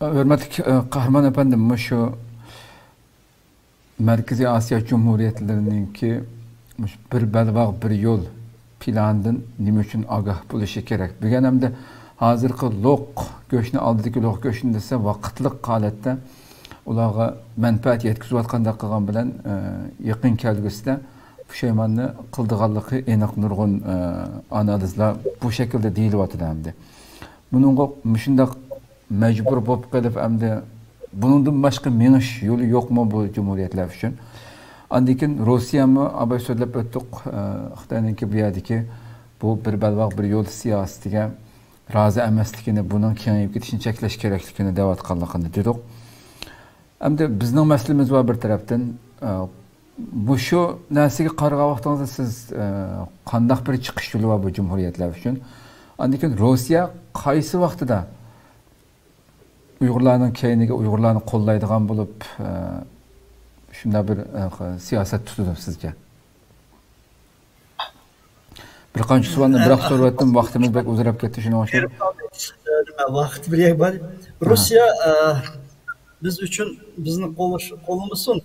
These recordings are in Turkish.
hurmatli qahramon apandim shu markaziy osiyo jumhuriyatlarininki bir balvoq bir yo'l planidan nima uchun ogoh bo'lishi kerak bugan hamda hozirgi lo'q go'shtni oldidagi lo'q go'shtni desa vaqtliq holatda ularga manfaat yetkazayotgandek qilgan bilan yaqin kelgusida pushaymonni qildiganligi aniq nurg'un analizlar bu shaklda deyilyotidi hamda bunga shundoq majbur bo'lib qilib hamda bundan boshqa menish yo'li yo'qmi bu jumhuriyatlar uchun. Andan keyin rossiyami abay so'zlab o'tdik e, xitoyniki bu yerdagi bu bir balvoq bir yo'l siyosatiga rozi emasligini buning kengayib ketishini cheklash kerakligini deyotganligini dedik. Hamda bizning maslimiz bor bir tarafdan e, bu shu narsaga qaragan vaqtingizda siz e, qandaq bir chiqish yo'li bor bu jumhuriyatlar uchun? Andan keyin rossiya qaysi vaqtida uyg'urlarning keyiniga uyg'urlarni qo'llaydigan bo'lib shunday bir siyosat tutadi sizga. Bir qancha savolni biroq so'rayotdim vaqtimiz bak uzrab ketdi shuning uchun nima vaqt bir bor. Rossiya biz uchun bizni qo'limizdan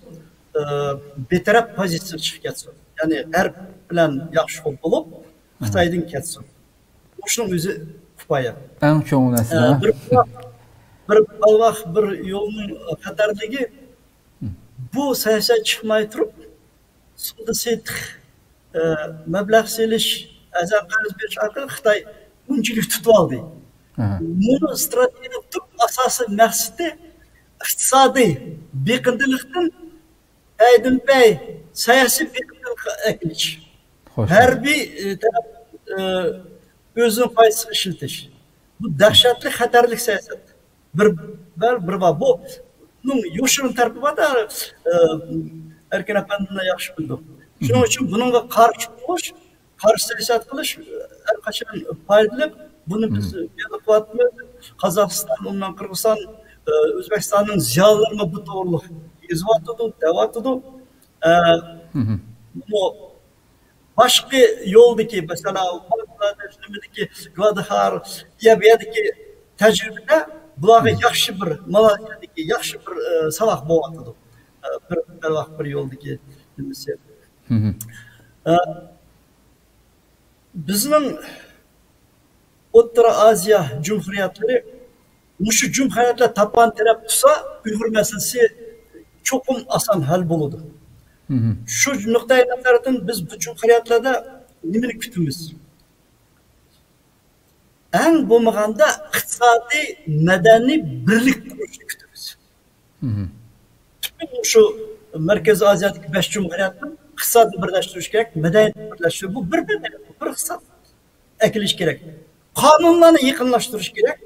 betaraf pozitsiya chiqib ketsin. Ya'ni g'arb bilan yaxshi bo'lib xitoydan ketsin. Shuning o'zi kifoya. Eng cho'ng narsa bir balvoq bir yo'lning xatarligi bu siyosat chiqmay turib suvda setiq mablag' selish azal qarz berish orqali xitoy unchilik tutib oldi buni strategiyani tub asosiy maqsadi iqtisodiy beqindilikdan aydinpay siyosiy beqindilikqa akilish harbiy taraf o'zini foydasiga ishlatish bu dahshatli xatarli siyosat bir bir bir bor bu bunun yoshirin tarafı var da erken efendinden yaxshi bildim. Şunun için bununla karşı buluş, karşı siyasat kılış her kaçan paydalıp bunu biz yapıp Kazakistan, ondan Kırgızistan, Özbekistan'ın ziyalarına bu doğruluk izvatıdı, devatıdı. Bu başka yoldaki mesela Bangladeş'deki Gwadahar, Yabia'daki tecrübede bularga yaxshi bir malayziyadagi yaxshi bir saboq bo'lyotidi bir bir vaqt bir yo'ldagi nimasi bizning o'rta osiyo jumhuriyatlari shu jumhuriyatlar tapan taraf tursa uyg'ur masalasi cho'qim oson hal bo'ladi shu nuqtai nazardan biz bu jumhuriyatlarda nimani kutamiz eng bo'lmaganda iqtisodiy madaniy birlik qurishni kutamiz. Shu markaziy osiyodagi besh jumhuriyatni iqtisodni birlashtirish kerak madaniyatni birlashtirish bu bir bir bir iqtisod akilish kerak. Qonunlarni yaqinlashtirish kerak.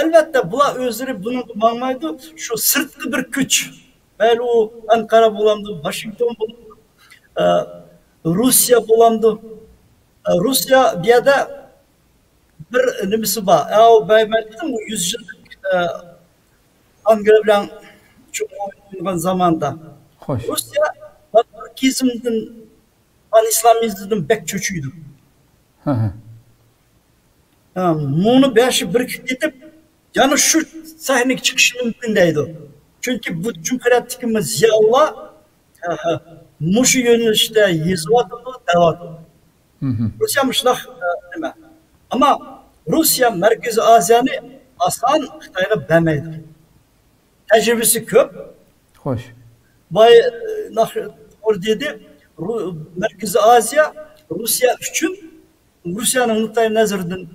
Albatta bular o'zlari buni mangmaydi shu sirtqi bir kuch. Mayli u anqara bo'lamdi vashington bo'lamdi rossiya bo'lamdi. Rossiya bu yerda bir nimasi bor ben dedim bu yüz yıllık Angela bilan o'ynagan zamonda Rusya anarkizmdan panislamizmdan bek cho'chiydi buni beshi birikib ketib yana shu sahnaga chiqishi mumkin deydi chunki bu jumhuriyatdagi ziyolilar mushu yo'nalishda yezyotidi deyotidi rusya shunaqa nima ammo Rusya Merkez Asya'nı asan Xitayga bermeydi. Tecrübesi köp. Hoş. Bay or dedi Merkez Asya Rusya üçün Rusya'nın Xitay nazarından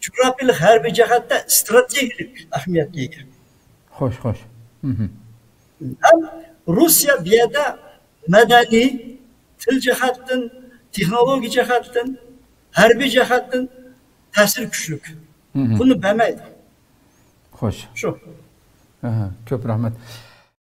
coğrafiyalik harbiy jihatda strategik ahamiyatga ega. Xo'sh, xo'sh. Ham Rusya bu yerda madaniy, til jihatdan, texnologiya jihatdan, harbiy jihatdan ta'sir kuchli. Buni bermaydi. Xo'sh. Shu. Ko'p rahmat.